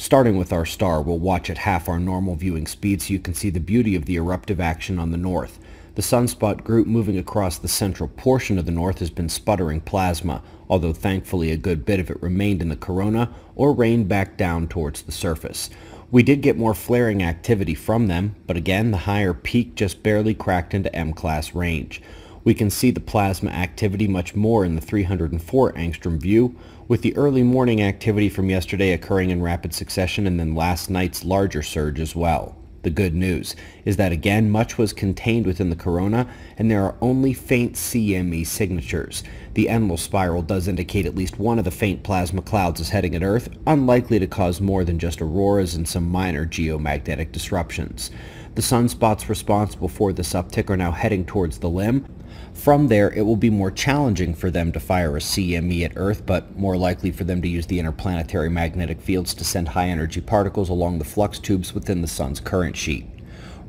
Starting with our star, we'll watch at half our normal viewing speed so you can see the beauty of the eruptive action on the north. The sunspot group moving across the central portion of the north has been sputtering plasma, although thankfully a good bit of it remained in the corona or rained back down towards the surface. We did get more flaring activity from them, but again the higher peak just barely cracked into M-class range. We can see the plasma activity much more in the 304 angstrom view, with the early morning activity from yesterday occurring in rapid succession and then last night's larger surge as well. The good news is that again much was contained within the corona and there are only faint CME signatures. The Enlil spiral does indicate at least one of the faint plasma clouds is heading at Earth, unlikely to cause more than just auroras and some minor geomagnetic disruptions. The sunspots responsible for this uptick are now heading towards the limb. From there, it will be more challenging for them to fire a CME at Earth, but more likely for them to use the interplanetary magnetic fields to send high-energy particles along the flux tubes within the sun's current sheet.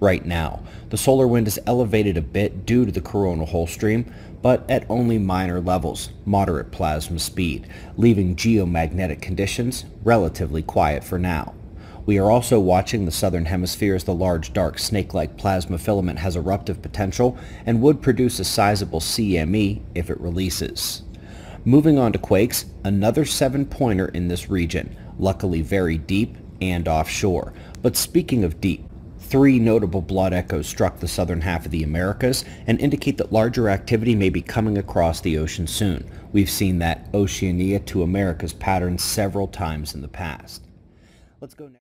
Right now, the solar wind is elevated a bit due to the coronal hole stream, but at only minor levels, moderate plasma speed, leaving geomagnetic conditions relatively quiet for now. We are also watching the southern hemisphere as the large dark snake-like plasma filament has eruptive potential and would produce a sizable CME if it releases. Moving on to quakes, another seven-pointer in this region, luckily very deep and offshore. But speaking of deep, three notable blood echoes struck the southern half of the Americas and indicate that larger activity may be coming across the ocean soon. We've seen that Oceania to Americas pattern several times in the past. Let's go next.